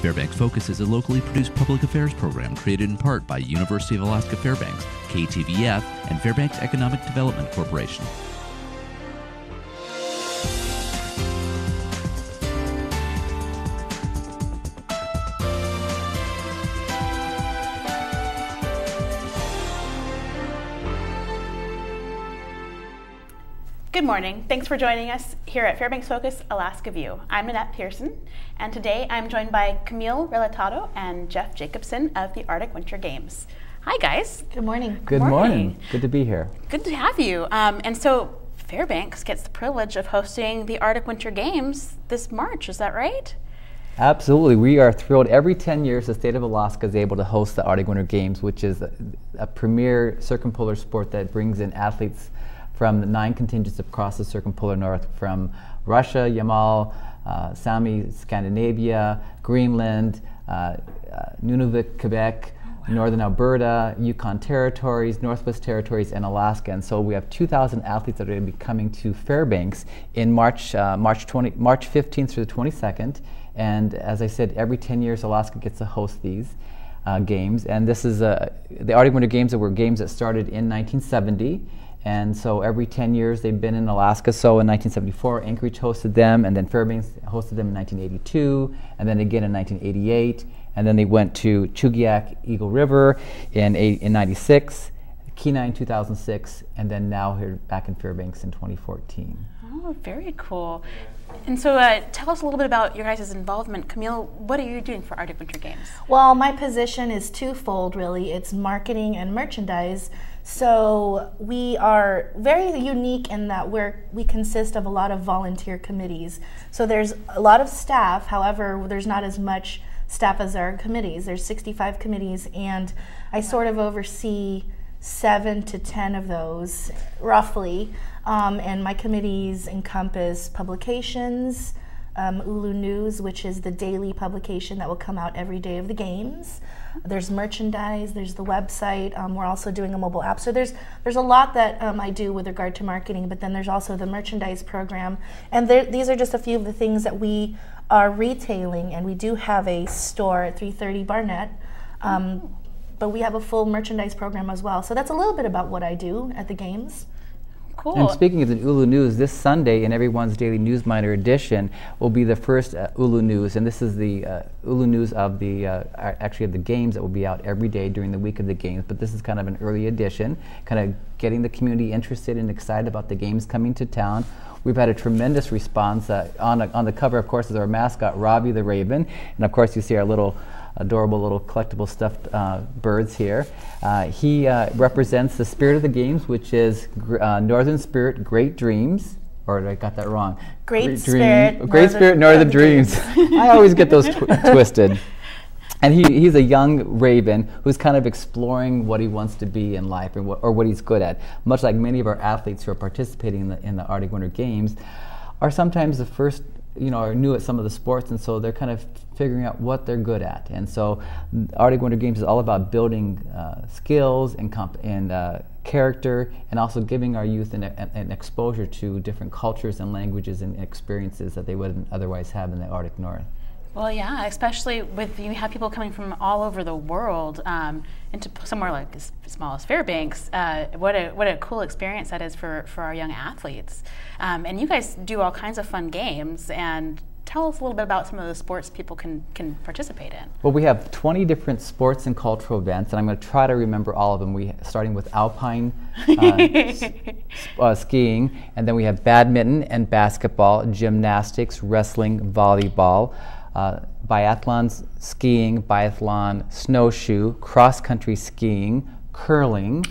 Fairbanks Focus is a locally produced public affairs program created in part by University of Alaska Fairbanks, KTVF, and Fairbanks Economic Development Corporation. Good morning. Thanks for joining us here at Fairbanks Focus Alaska View. I'm Annette Pearson, and today I'm joined by Camille Relatado and Jeff Jacobson of the Arctic Winter Games. Hi, guys. Good morning. Good morning. morning. Good to be here. Good to have you. Um, and so, Fairbanks gets the privilege of hosting the Arctic Winter Games this March. Is that right? Absolutely. We are thrilled. Every 10 years, the state of Alaska is able to host the Arctic Winter Games, which is a, a premier circumpolar sport that brings in athletes from the nine contingents across the circumpolar north from Russia, Yamal, uh, Sami, Scandinavia, Greenland, uh, uh, Nunavut, Quebec, oh, Northern Alberta, Yukon Territories, Northwest Territories, and Alaska. And so we have 2,000 athletes that are going to be coming to Fairbanks in March, uh, March, 20, March 15th through the 22nd. And as I said, every 10 years, Alaska gets to host these. Uh, games, and this is uh, the Arctic Winter Games that were games that started in 1970, and so every 10 years they've been in Alaska. So in 1974, Anchorage hosted them, and then Fairbanks hosted them in 1982, and then again in 1988. And then they went to Chugiak Eagle River in, eight, in 96, Kenai in 2006, and then now here back in Fairbanks in 2014. Oh, very cool. And so, uh, tell us a little bit about your guys' involvement. Camille, what are you doing for Arctic Winter Games? Well, my position is twofold, really. It's marketing and merchandise. So we are very unique in that we're we consist of a lot of volunteer committees. So there's a lot of staff. However, there's not as much staff as are committees. There's 65 committees, and I sort of oversee seven to ten of those, roughly. Um, and my committees encompass publications, um, Ulu News, which is the daily publication that will come out every day of the games. There's merchandise. There's the website. Um, we're also doing a mobile app. So there's there's a lot that um, I do with regard to marketing. But then there's also the merchandise program, and there, these are just a few of the things that we are retailing. And we do have a store at 330 Barnett. Um, but we have a full merchandise program as well. So that's a little bit about what I do at the games. Cool. And speaking of the Ulu News, this Sunday in everyone's Daily News-Miner edition will be the first uh, Ulu News, and this is the uh, Ulu News of the uh, actually of the games that will be out every day during the week of the games. But this is kind of an early edition, kind of getting the community interested and excited about the games coming to town. We've had a tremendous response. Uh, on, a, on the cover, of course, is our mascot, Robbie the Raven. And of course, you see our little adorable little collectible stuffed uh, birds here. Uh, he uh, represents the spirit of the games, which is uh, Northern Spirit, Great Dreams. Or I got that wrong? Great, Great Spirit. Dream, Great Spirit, Northern Dreams. I always get those tw twisted. And he, he's a young raven who's kind of exploring what he wants to be in life and what, or what he's good at. Much like many of our athletes who are participating in the, in the Arctic Winter Games are sometimes the first you know, are new at some of the sports, and so they're kind of figuring out what they're good at. And so, Arctic Winter Games is all about building uh, skills and, and uh, character, and also giving our youth an, an, exposure to different cultures and languages and experiences that they wouldn't otherwise have in the Arctic North. Well, yeah, especially with you have people coming from all over the world um, into somewhere like as small as Fairbanks. Uh, what a what a cool experience that is for for our young athletes. Um, and you guys do all kinds of fun games and. Tell us a little bit about some of the sports people can, can participate in. Well, we have 20 different sports and cultural events, and I'm going to try to remember all of them. We starting with alpine uh, uh, skiing, and then we have badminton and basketball, gymnastics, wrestling, volleyball uh, biathlon skiing, biathlon snowshoe, cross country skiing, curling,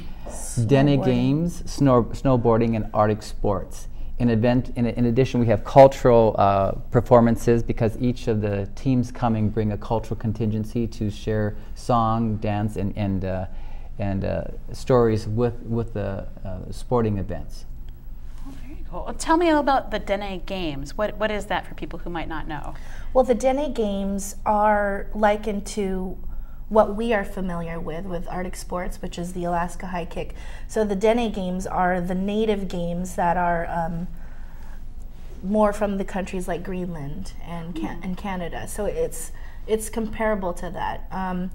Dene Games, snow, snowboarding, and Arctic sports. In, event, in, in addition, we have cultural uh, performances because each of the teams coming bring a cultural contingency to share song, dance, and, and, uh, and uh, stories with, with the uh, sporting events. Well, tell me about the Dene Games. What, what is that for people who might not know? Well, the Dene Games are likened to what we are familiar with with Arctic sports, which is the Alaska high kick. So the Dene Games are the native games that are um, more from the countries like Greenland and, can- and Canada. So it's it's comparable to that. Um,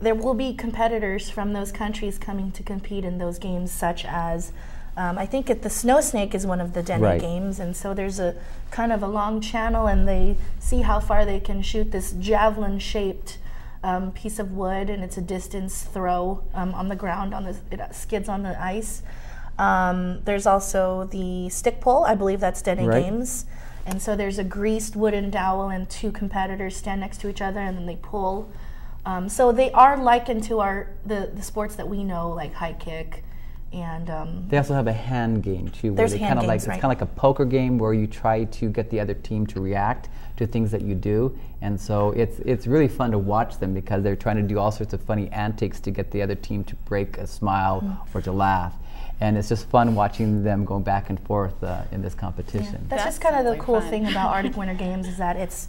there will be competitors from those countries coming to compete in those games, such as um, I think it, the snow snake is one of the Dene Right. games, and so there's a kind of a long channel, and they see how far they can shoot this javelin-shaped um, piece of wood, and it's a distance throw um, on the ground. On the it skids on the ice. Um, there's also the stick pull. I believe that's Dene Right. games. And so there's a greased wooden dowel, and two competitors stand next to each other, and then they pull. Um, so they are likened to our the, the sports that we know, like high kick, and um, They also have a hand game too, where There's they hand kind of like games, it's right. kind of like a poker game where you try to get the other team to react to things that you do, and so it's it's really fun to watch them because they're trying to do all sorts of funny antics to get the other team to break a smile Mm-hmm. or to laugh, and it's just fun watching them go back and forth uh, in this competition. That's, That just kind of the cool fun. thing about Arctic Winter Games is that it's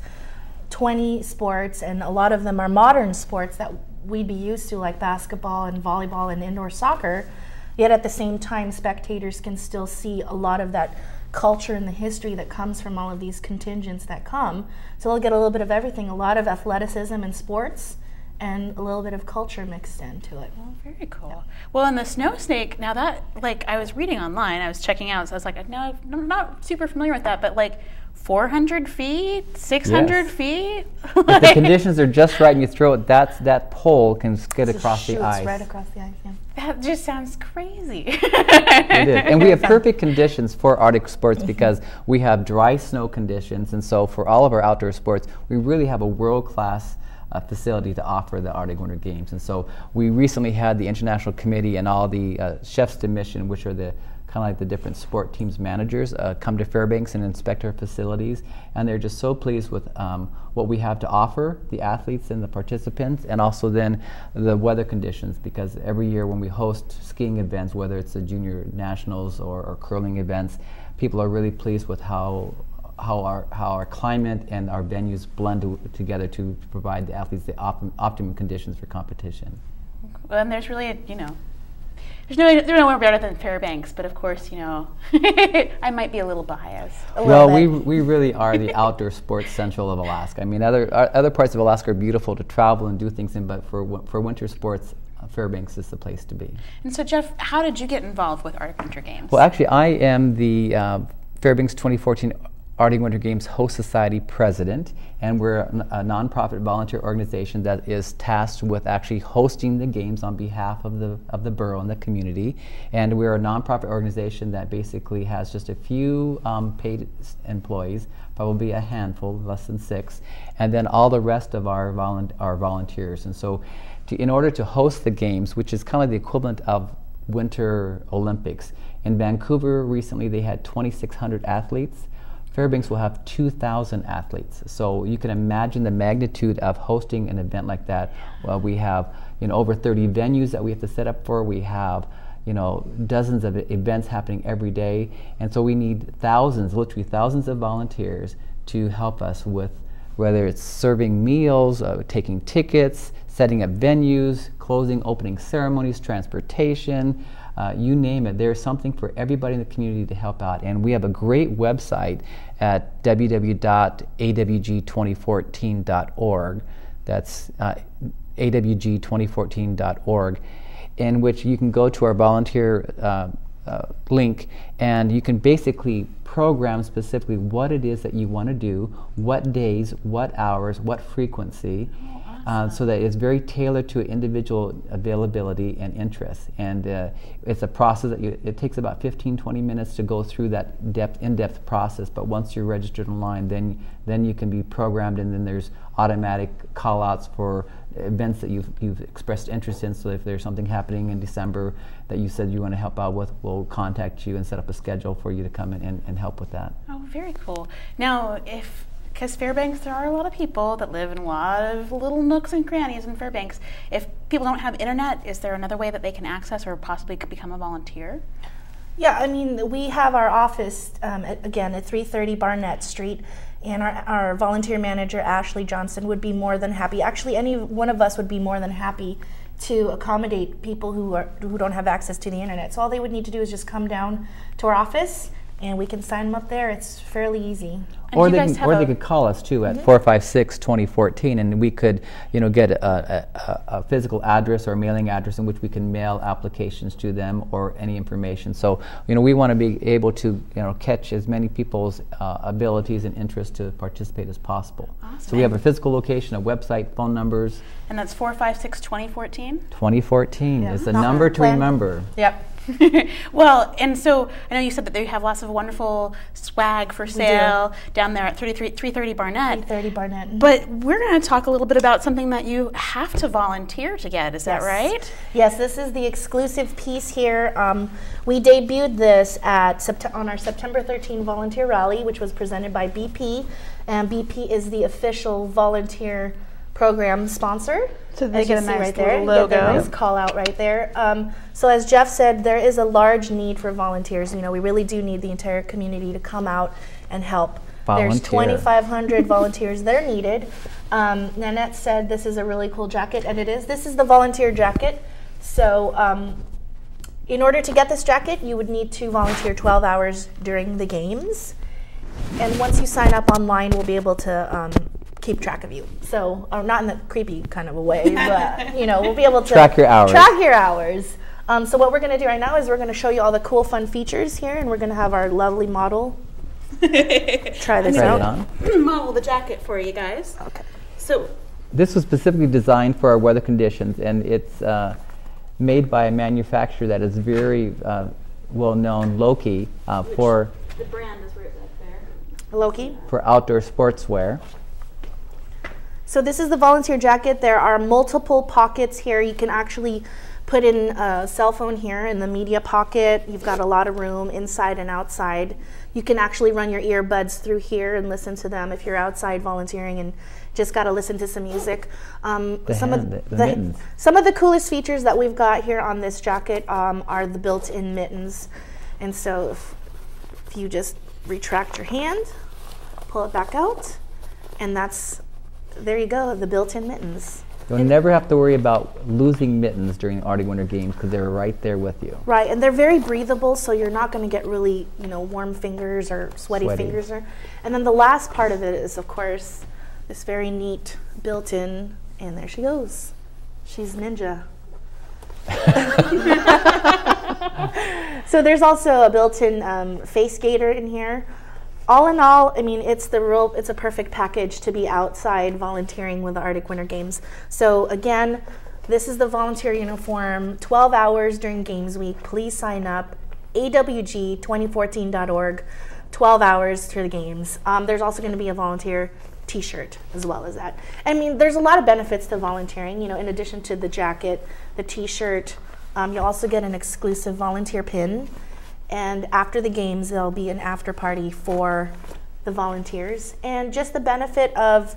20 sports, and a lot of them are modern sports that we'd be used to, like basketball and volleyball and indoor soccer. Yet at the same time, spectators can still see a lot of that culture and the history that comes from all of these contingents that come. So they'll get a little bit of everything a lot of athleticism and sports, and a little bit of culture mixed into it. Oh, very cool. Well, and the snow snake. Now that, like, I was reading online, I was checking out, so I was like, no, I'm not super familiar with that, but like, 400 feet, 600 Yes. feet. If the conditions are just right and you throw it, that's that pole can skid Just across the ice. right across the ice. Yeah. that just sounds crazy. It is. And we have perfect conditions for Arctic sports because we have dry snow conditions. And so for all of our outdoor sports, we really have a world class uh, facility to offer the Arctic Winter Games. And so we recently had the International Committee and all the uh, chefs de mission, which are the kind of like the different sport teams managers, uh, come to Fairbanks and inspect our facilities. And they're just so pleased with um, what we have to offer the athletes and the participants, and also then the weather conditions. Because every year when we host skiing events, whether it's the junior nationals or, or curling events, people are really pleased with how how our how our climate and our venues blend to, together to provide the athletes the optim, optimum conditions for competition. Well, and there's really, a, you know, there's no, there's nowhere better than Fairbanks, but of course, you know, I might be a little biased. A Well, little we, we really are the outdoor sports central of Alaska. I mean, other uh, other parts of Alaska are beautiful to travel and do things in, but for for winter sports, Fairbanks is the place to be. And so, Jeff, how did you get involved with Arctic Winter Games? Well, actually, I am the uh, Fairbanks 2014 Arctic Winter Games Host Society president, and we're a nonprofit volunteer organization that is tasked with actually hosting the games on behalf of the of the borough and the community. And we're a nonprofit organization that basically has just a few um, paid employees, probably a handful, less than six, and then all the rest of our volun- our volunteers. And so, to, in order to host the games, which is kind of the equivalent of Winter Olympics. In Vancouver recently, they had 2,600 athletes. Fairbanks will have 2,000 athletes. So you can imagine the magnitude of hosting an event like that. Well, we have you know over 30 venues that we have to set up for. We have you know dozens of events happening every day, and so we need thousands, literally thousands of volunteers to help us with whether it's serving meals, uh, taking tickets, setting up venues, closing, opening ceremonies, transportation, uh, you name it. There's something for everybody in the community to help out. And we have a great website at www.awg2014.org. That's uh, awg2014.org, in which you can go to our volunteer uh, uh, link and you can basically program specifically what it is that you want to do, what days, what hours, what frequency, uh, so that it's very tailored to individual availability and interests. And uh, it's a process that you, it takes about 15, 20 minutes to go through that depth, in-depth process. But once you're registered online, then then you can be programmed, and then there's automatic call-outs for events that you've, you've expressed interest in. So if there's something happening in December that you said you want to help out with, we'll contact you and set up a schedule for you to come in and, and help with that. Oh, very cool. Now, if because Fairbanks, there are a lot of people that live in a lot of little nooks and crannies in Fairbanks. If people don't have internet, is there another way that they can access or possibly become a volunteer? Yeah, I mean, we have our office um, at, again at 330 Barnett Street, and our, our volunteer manager Ashley Johnson would be more than happy. Actually, any one of us would be more than happy to accommodate people who are who don't have access to the internet. So all they would need to do is just come down to our office, and we can sign them up there. It's fairly easy. And or they can, or a- they could call us too at 456-2014 and we could you know get a, a, a- a physical address or a mailing address in which we can mail applications to them or any information so you know we want to be able to you know catch as many people's uh, abilities and interests to participate as possible Awesome. so we have a physical location a website phone numbers And that's 456 2014. 2014 Yeah. is the Not number to planned. remember Yep. well, and so I know you said that they have lots of wonderful swag for sale down there at 33, 330 Barnett. 30 Barnett. But we're going to talk a little bit about something that you have to volunteer to get. Is that right? Yes, this is the exclusive piece here. Um, we debuted this at Sept- on our September 13 volunteer rally, which was presented by BP, and BP is the official volunteer program sponsor. So they as get you a see nice right there. little You get the logo. nice call out right there. Um, so as Jeff said, there is a large need for volunteers. You know, we really do need the entire community to come out and help. There's 2,500 volunteers that are needed. Um, Nanette said this is a really cool jacket, and it is. This is the volunteer jacket. So, um, in order to get this jacket, you would need to volunteer 12 hours during the games. And once you sign up online, we'll be able to um, keep track of you. So, or not in the creepy kind of a way, but you know, we'll be able to Track your hours. Track your hours. Um, so, what we're going to do right now is we're going to show you all the cool, fun features here, and we're going to have our lovely model try this Try out. on. Model the jacket for you guys. Okay. So, This was specifically designed for our weather conditions, and it's uh, made by a manufacturer that is very uh, well known, Loki, uh, for the brand is right there. Loki. for outdoor sportswear. So this is the volunteer jacket. There are multiple pockets here. You can actually put in a cell phone here in the media pocket. You've got a lot of room inside and outside. You can actually run your earbuds through here and listen to them if you're outside volunteering and just got to listen to some music. Um, The some hand- of the mittens. some of the coolest features that we've got here on this jacket um, are the built-in mittens. And so if, if you just retract your hand, pull it back out, and that's there you go, the built-in mittens. You'll never have to worry about losing mittens during Arctic Winter Games because they're right there with you. Right, and they're very breathable, so you're not going to get really, you know, warm fingers or sweaty, Sweaty. fingers. Or, and then the last part of it is, of course, this very neat built-in, and there she goes. She's ninja. so there's also a built-in um, face gaiter in here. All in all, I mean, it's the real, it's a perfect package to be outside volunteering with the Arctic Winter Games. So again, this is the volunteer uniform, 12 hours during Games Week. Please sign up, awg2014.org, 12 hours through the games. Um, there's also going to be a volunteer t-shirt as well as that. I mean, there's a lot of benefits to volunteering, you know, in addition to the jacket, the t-shirt, um, you'll also get an exclusive volunteer pin. And after the games, there'll be an after party for the volunteers. And just the benefit of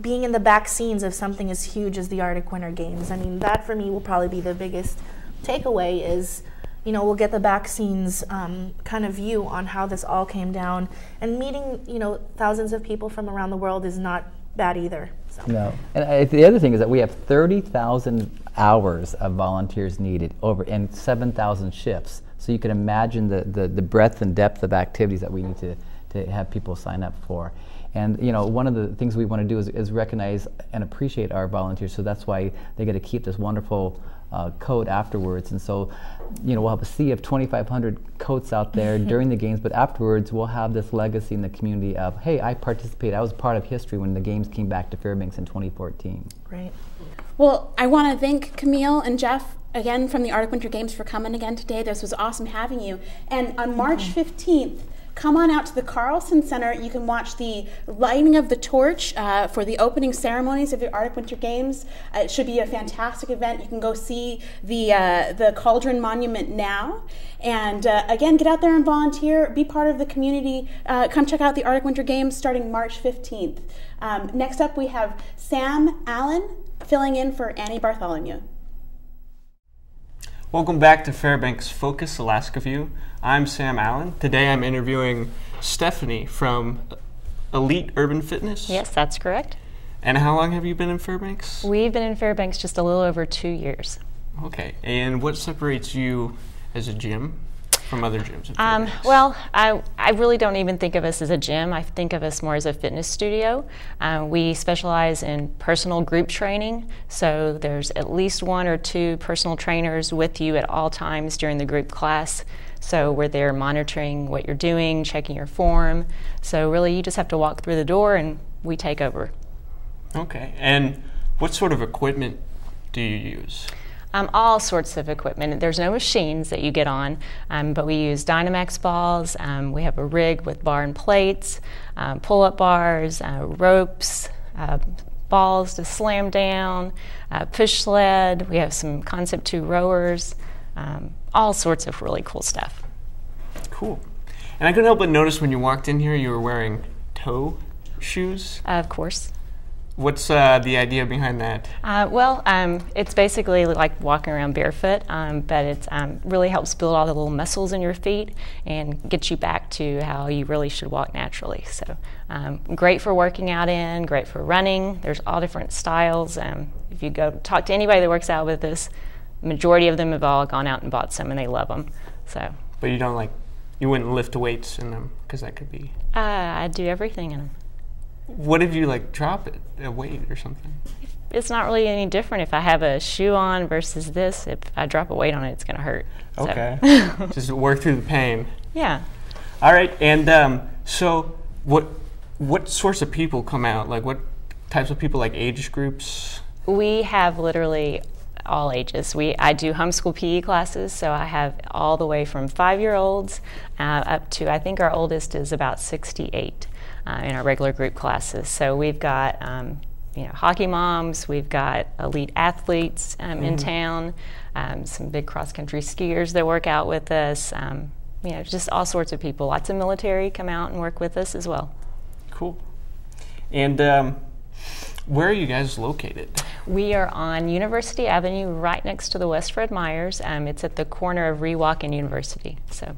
being in the back scenes of something as huge as the Arctic Winter Games. I mean, that for me will probably be the biggest takeaway is, you know, we'll get the back scenes um, kind of view on how this all came down. And meeting, you know, thousands of people from around the world is not bad either. So. No. And I, the other thing is that we have 30,000 hours of volunteers needed over in 7,000 shifts. So you can imagine the, the, the breadth and depth of activities that we need to, to have people sign up for. And you know, one of the things we want to do is, is recognize and appreciate our volunteers. So that's why they get to keep this wonderful uh, coat afterwards. And so, you know, we'll have a sea of 2,500 coats out there during the games, but afterwards we'll have this legacy in the community of, hey, I participated. I was part of history when the games came back to Fairbanks in 2014. Right. Well, I want to thank Camille and Jeff again from the Arctic Winter Games for coming again today. This was awesome having you. And on March 15th, come on out to the Carlson Center. You can watch the lighting of the torch uh, for the opening ceremonies of the Arctic Winter Games. Uh, it should be a fantastic event. You can go see the uh, the Cauldron Monument now, and uh, again, get out there and volunteer. Be part of the community. Uh, come check out the Arctic Winter Games starting March 15th. Um, next up, we have Sam Allen filling in for Annie Bartholomew. Welcome back to Fairbanks Focus Alaska View. I'm Sam Allen. Today I'm interviewing Stephanie from Elite Urban Fitness. Yes, that's correct. And how long have you been in Fairbanks? We've been in Fairbanks just a little over two years. Okay. And what separates you as a gym from other gyms? Um, well, I, I really don't even think of us as a gym. I think of us more as a fitness studio. Uh, we specialize in personal group training, so there's at least one or two personal trainers with you at all times during the group class. So we're there monitoring what you're doing, checking your form. So really, you just have to walk through the door and we take over. okay. And what sort of equipment do you use? Um, all sorts of equipment. There's no machines that you get on, um, but we use Dynamax balls. Um, we have a rig with bar and plates, um, pull up bars, uh, ropes, uh, balls to slam down, uh, push sled. We have some Concept 2 rowers, um, all sorts of really cool stuff. Cool. And I couldn't help but notice when you walked in here, you were wearing toe shoes. of course. What's uh, the idea behind that? Uh, well, um, it's basically like walking around barefoot, um, but it um, really helps build all the little muscles in your feet and get you back to how you really should walk naturally. So, um, great for working out in, great for running. There's all different styles. Um, if you go talk to anybody that works out with this, majority of them have all gone out and bought some and they love them. So, But you don't like, you wouldn't lift weights in them because that could be. uh, I do everything in them. What if you like drop it, a weight or something? It's not really any different if I have a shoe on versus this. If I drop a weight on it, it's going to hurt. So, Okay. Just work through the pain. yeah. All right. And um, so, what what sorts of people come out? Like, what types of people? Like age groups? We have literally all ages. We I do homeschool PE classes, so I have all the way from five year olds uh, up to I think our oldest is about 68 uh, in our regular group classes. So we've got um, you know hockey moms, we've got elite athletes um, in town, um, some big cross country skiers that work out with us. Um, you know, just all sorts of people. Lots of military come out and work with us as well. Cool. And um, where are you guys located? We are on University Avenue, right next to the West Fred Meyers. Um, it's at the corner of Rewak and University, so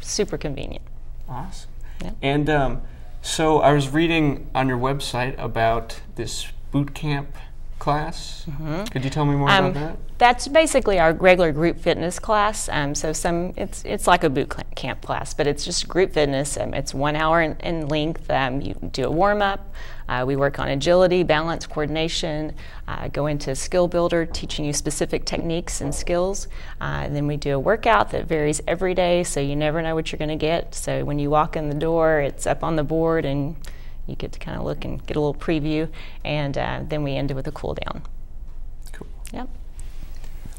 super convenient. Awesome. Yep. And um, so I was reading on your website about this boot camp class. Could you tell me more Um, about that? That's basically our regular group fitness class. Um, so some it's it's like a boot camp class, but it's just group fitness. Um, it's one hour in, in length. Um, you do a warm up. Uh, we work on agility, balance, coordination. Uh, go into skill builder, teaching you specific techniques and skills. Uh, and then we do a workout that varies every day, so you never know what you're going to get. So when you walk in the door, it's up on the board and you get to kind of look and get a little preview, and uh, then we end it with a cool down. Cool. Yep.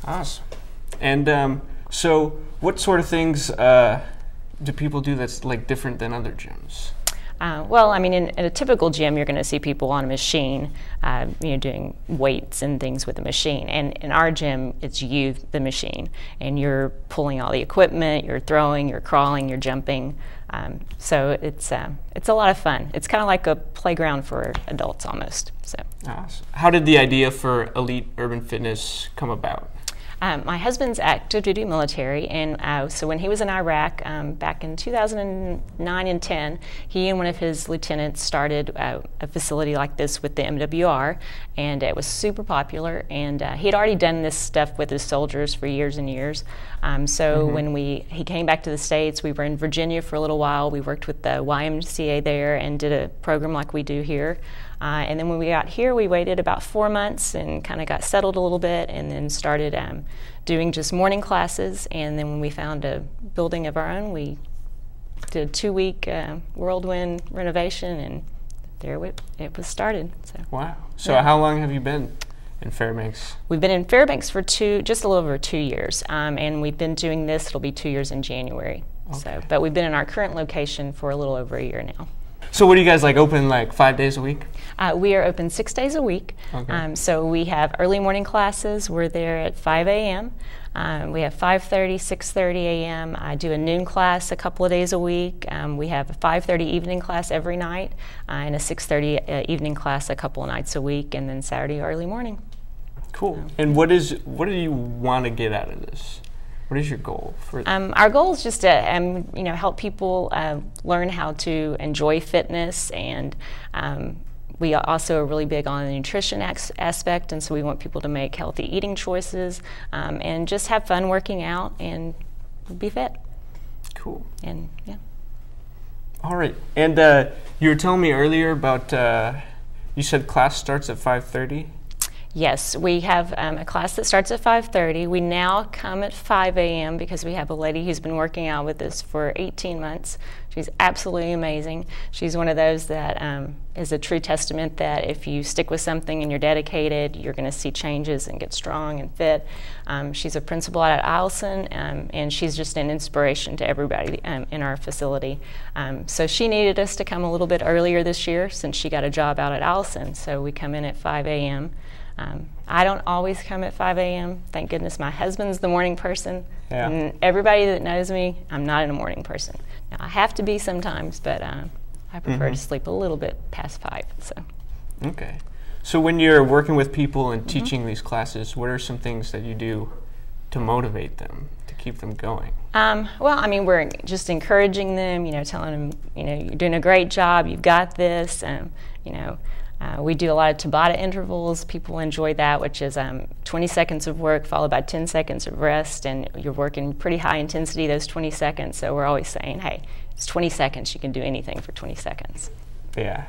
Awesome. And um, so, what sort of things uh, do people do that's like different than other gyms? Uh, well, I mean, in, in a typical gym, you're going to see people on a machine, uh, you know, doing weights and things with a machine. And in our gym, it's you, the machine, and you're pulling all the equipment, you're throwing, you're crawling, you're jumping. Um, so it's uh, it's a lot of fun. It's kind of like a playground for adults almost. So. How did the idea for Elite Urban Fitness come about? Um, my husband's active duty military, and uh, so when he was in Iraq um, back in 2009 and 10, he and one of his lieutenants started uh, a facility like this with the MWR, and it was super popular. And uh, he had already done this stuff with his soldiers for years and years. Um, so when we he came back to the states, we were in Virginia for a little while. We worked with the YMCA there and did a program like we do here. Uh, and then when we got here, we waited about four months and kind of got settled a little bit, and then started um, doing just morning classes. And then when we found a building of our own, we did a two-week uh, whirlwind renovation, and there we, it was started. So Wow. So, Yeah. how long have you been in Fairbanks? we've been in Fairbanks for two, just a little over two years, um, and we've been doing this. It'll be two years in January. So, Okay. but we've been in our current location for a little over a year now. So, what do you guys like? Open like five days a week? Uh, we are open six days a week. Okay. Um, so we have early morning classes. We're there at 5 a.m. Um, we have 5:30, 6:30 a.m. I do a noon class a couple of days a week. Um, we have a 5:30 evening class every night, uh, and a 6:30 uh, evening class a couple of nights a week, and then Saturday early morning. Cool. And what is what do you want to get out of this? What is your goal for? Um, our goal is just to um, you know help people uh, learn how to enjoy fitness, and um, we also are really big on the nutrition aspect, and so we want people to make healthy eating choices um, and just have fun working out and be fit. Cool. And yeah. All right. And uh, you were telling me earlier about uh, you said class starts at 5:30. Yes, we have um, a class that starts at 5:30. We now come at 5 a.m. because we have a lady who's been working out with us for 18 months. She's absolutely amazing. She's one of those that um, is a true testament that if you stick with something and you're dedicated, you're going to see changes and get strong and fit. Um, she's a principal at Eielson, um, and she's just an inspiration to everybody um, in our facility. Um, so she needed us to come a little bit earlier this year since she got a job out at Eielson. So we come in at 5 a.m. Um, I don't always come at 5 a.m. Thank goodness my husband's the morning person. Yeah. And everybody that knows me, I'm not a morning person. Now, I have to be sometimes, but um, I prefer to sleep a little bit past 5. So. Okay. So when you're working with people and teaching these classes, what are some things that you do to motivate them to keep them going? Um, well, I mean, we're just encouraging them, you know, telling them, you know, you're doing a great job, you've got this, um, you know. Uh, we do a lot of Tabata intervals. People enjoy that, which is um, 20 seconds of work followed by 10 seconds of rest, and you're working pretty high intensity those 20 seconds. So we're always saying, hey, it's 20 seconds. You can do anything for 20 seconds. Yeah.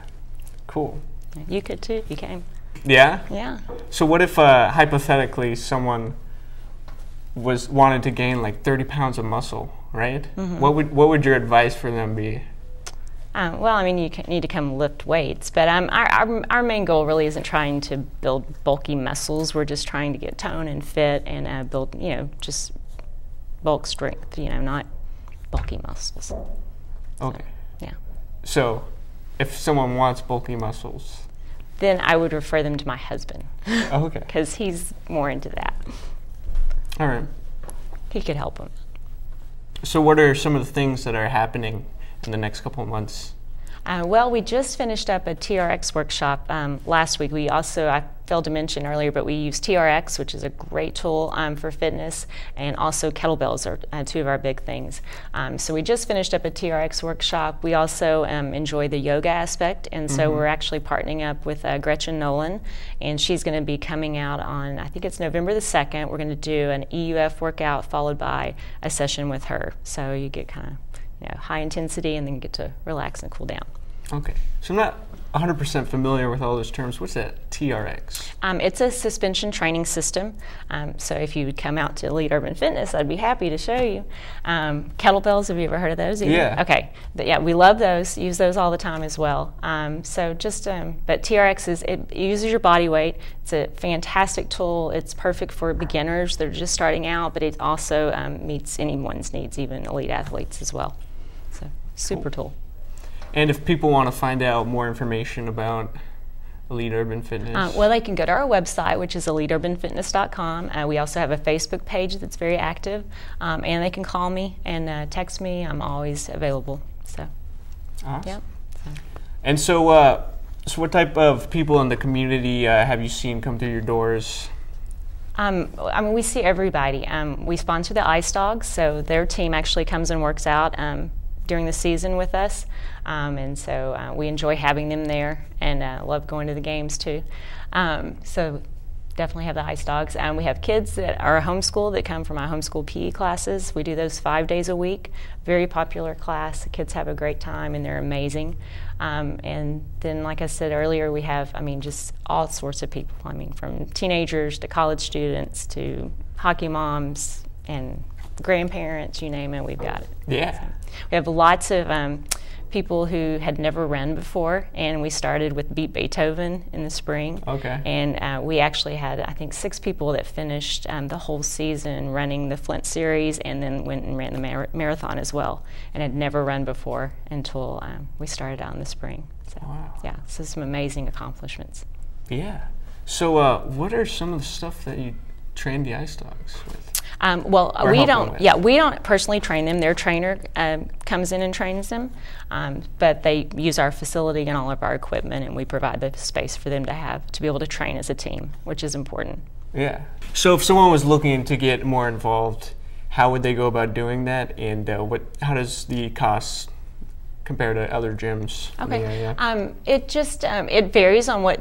Cool. You could too if you came. Yeah. Yeah. So what if uh, hypothetically someone was wanted to gain like 30 pounds of muscle, right? What would what would your advice for them be? Um, well, I mean, you need to come lift weights, but um, our, our, our main goal really isn't trying to build bulky muscles. We're just trying to get tone and fit and uh, build, you know, just bulk strength, you know, not bulky muscles. Okay. Yeah. So, if someone wants bulky muscles, Then I would refer them to my husband oh, okay. because he's more into that. All right. He could help them. So, what are some of the things that are happening in the next couple of months? Uh, well, we just finished up a TRX workshop um, last week. We also, I failed to mention earlier, but we use TRX, which is a great tool um, for fitness, and also kettlebells are uh, two of our big things. Um, so we just finished up a TRX workshop. We also um, enjoy the yoga aspect, and so we're actually partnering up with uh, Gretchen Nolan, and she's going to be coming out on, I think it's November the 2nd. We're going to do an EUF workout followed by a session with her. So you get kind of you know, high intensity and then you get to relax and cool down. Okay. So, I'm not 100% familiar with all those terms. What's that? TRX. Um, it's a suspension training system. Um, so if you would come out to Elite Urban Fitness, I'd be happy to show you. Um, kettlebells, have you ever heard of those? either? Yeah. Okay. But yeah, we love those. Use those all the time as well. Um, so just, um, but TRX is it uses your body weight. It's a fantastic tool. It's perfect for beginners. They're just starting out, but it also um, meets anyone's needs, even elite athletes as well. So super tool. And if people want to find out more information about Elite Urban Fitness, Uh, well, they can go to our website, which is eliteurbanfitness.com. Uh, we also have a Facebook page that's very active, um, and they can call me and uh, text me. I'm always available. So, Awesome. yep. And so, uh, so what type of people in the community uh, have you seen come through your doors? Um, I mean, we see everybody. Um, we sponsor the Ice Dogs, so their team actually comes and works out um, during the season with us, um, and so uh, we enjoy having them there and uh, love going to the games too. Um, so definitely have the Ice Dogs. Um, we have kids that are homeschooled that come from our homeschool PE classes. We do those five days a week. Very popular class. The kids have a great time and they're amazing. Um, and then, like I said earlier, we have, I mean, just all sorts of people. I mean, from teenagers to college students to hockey moms and grandparents, you name it, we've got it. Yeah. We have lots of um, people who had never run before, and we started with Beat Beethoven in the spring. Okay. And uh, we actually had, I think, six people that finished um, the whole season running the Flint Series and then went and ran the mar- marathon as well, and had never run before until um, we started out in the spring. So, Wow. yeah, so some amazing accomplishments. Yeah. So, uh, what are some of the stuff that you train the ice dogs with? Um, well, Or we don't. Yeah, we don't personally train them. Their trainer um, comes in and trains them, um, but they use our facility and all of our equipment, and we provide the space for them to have to be able to train as a team, which is important. Yeah. So, if someone was looking to get more involved, how would they go about doing that? And uh, what? How does the cost compare to other gyms? Okay. Um, it just um, it varies on what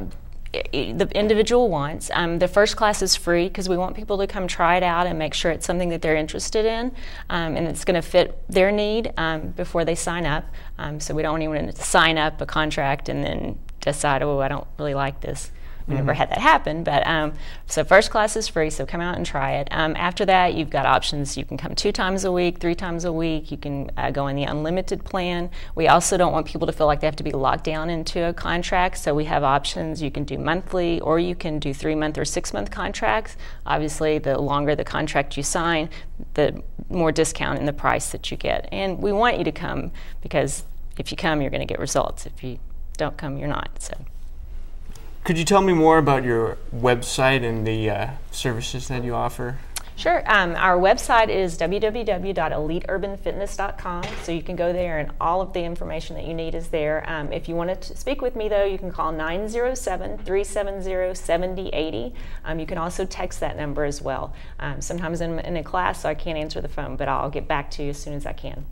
the individual wants. Um, the first class is free because we want people to come try it out and make sure it's something that they're interested in um, and it's going to fit their need um, before they sign up. Um, so we don't want anyone to sign up a contract and then decide, oh, I don't really like this. We never had that happen, but um, so first class is free, so come out and try it. Um, after that, you've got options. You can come two times a week, three times a week. You can uh, go in the unlimited plan. We also don't want people to feel like they have to be locked down into a contract, so we have options. You can do monthly, or you can do three month or six month contracts. Obviously, the longer the contract you sign, the more discount in the price that you get. And we want you to come because if you come, you're going to get results. If you don't come, you're not. So. Could you tell me more about your website and the uh, services that you offer? Sure. Um, our website is www.eliteurbanfitness.com. So you can go there, and all of the information that you need is there. Um, if you want to speak with me, though, you can call 907 370 7080. Um, You can also text that number as well. Um, sometimes I'm in a class, so I can't answer the phone, but I'll get back to you as soon as I can.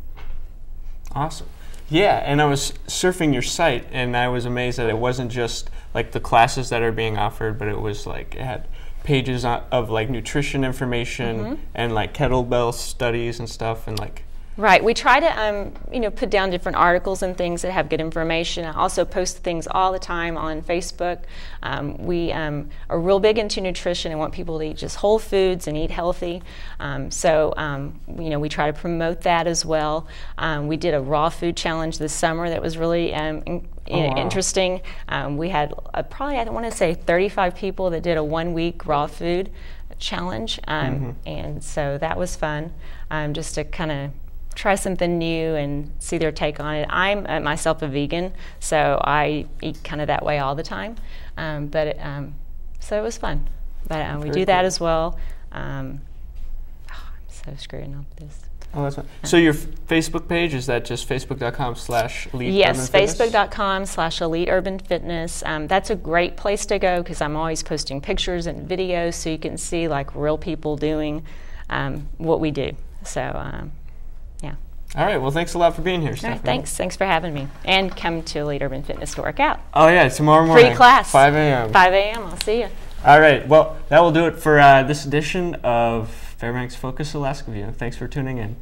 Awesome. Yeah, and I was surfing your site and I was amazed that it wasn't just like the classes that are being offered, but it was like it had pages of like nutrition information mm-hmm. and like kettlebell studies and stuff and like Right. We try to, um, you know, put down different articles and things that have good information. I also post things all the time on Facebook. Um, we um, are real big into nutrition and want people to eat just whole foods and eat healthy. Um, so, um, you know, we try to promote that as well. Um, we did a raw food challenge this summer that was really um, in, Oh, wow. interesting. Um, we had uh, probably, I don't want to say, 35 people that did a one week raw food challenge. Um, And so that was fun um, just to kind of try something new and see their take on it. I'm uh, myself a vegan, so I eat kind of that way all the time. Um, but it, um, so it was fun. But um, we Very do that cool. as well. Um, oh, I'm so screwing up this. oh that's fine. So your Facebook page is that just facebook.com slash elite Yes, Urban Fitness? facebook.com slash elite urban fitness. Um, that's a great place to go because I'm always posting pictures and videos so you can see like real people doing um, what we do. So, um, yeah. All right. Well, thanks a lot for being here, Stephanie. right, thanks. Thanks for having me. And come to Elite Urban Fitness to work out. Oh yeah, tomorrow morning. Free class. 5 a.m. 5 a.m. I'll see you. All right. Well, that will do it for uh, this edition of Fairbanks Focus Alaska View. Thanks for tuning in.